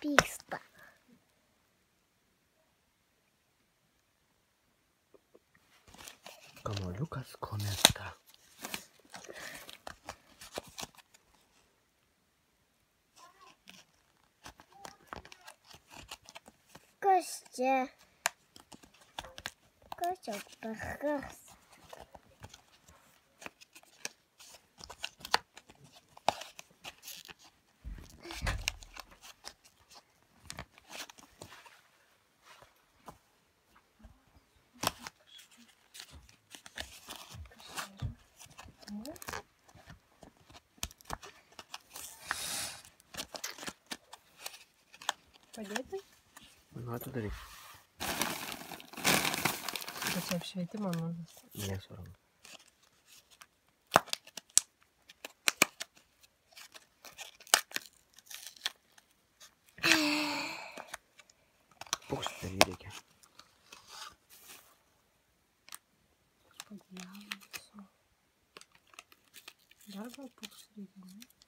pista. Como Lucas conecta. Костя. Костя, похоже. Bet čia apšvietimo nulis. Nesvarbu. Pūkštelį reikia. Padėjau. Dar gal bravo pour celui-là.